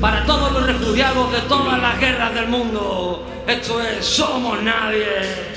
para todos los refugiados de todas las guerras del mundo. Esto es Somos Nadie.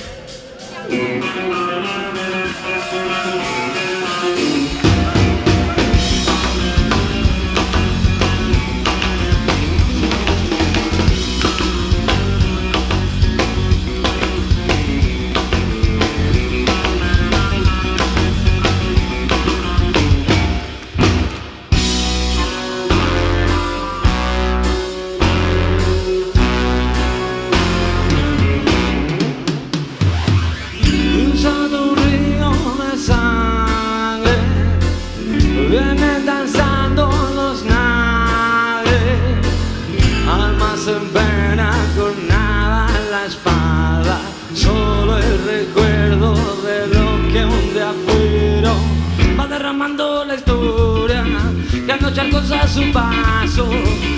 Su paso,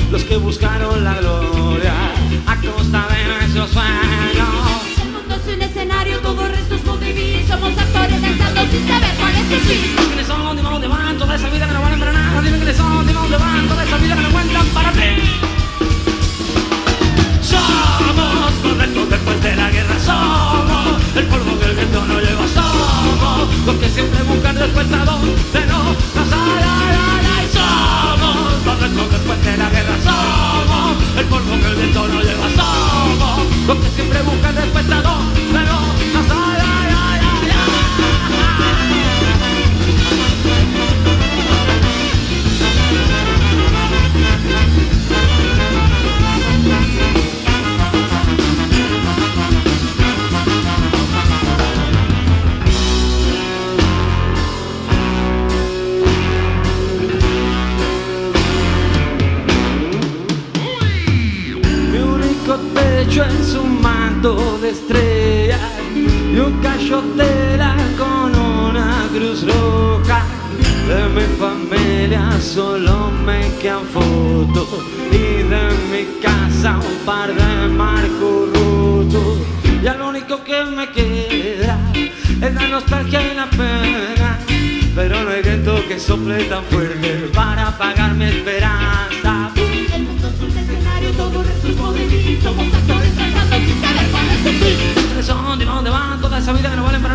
los que buscaron la gloria a costa de nuestros sueños. El mundo es un escenario, todo restos no de vivir. Somos actores danzando sin saber cuál es el fin. Dime quiénes son, dime dónde van, toda esa vida que no único techo es un manto de estrellas y un cacho tela con una cruz roja. De mi familia solo me quedan fotos y de mi casa un par de marcos rotos. Ya lo único que me queda es la nostalgia y la pena. Pero no hay viento que sople tan fuerte para apagar mi esperanza. Actores son, van, toda esa vida que no valen para